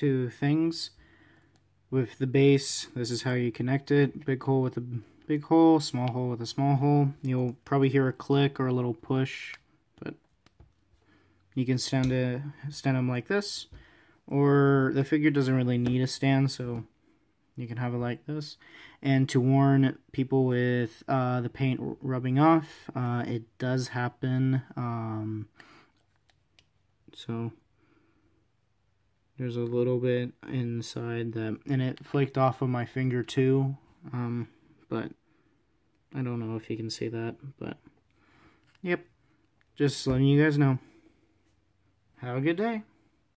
two things. With the base, this is how you connect it. Big hole with a big hole, small hole with a small hole. You'll probably hear a click or a little push, but you can stand, it, stand them like this. Or the figure doesn't really need a stand, so you can have it like this. And to warn people with uh, the paint rubbing off, uh, it does happen. Um, so there's a little bit inside that, and it flaked off of my finger too. Um, but I don't know if you can see that, but yep. Just letting you guys know. Have a good day.